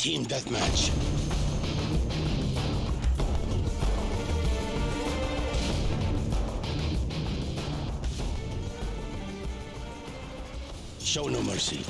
Team Deathmatch. Show no mercy.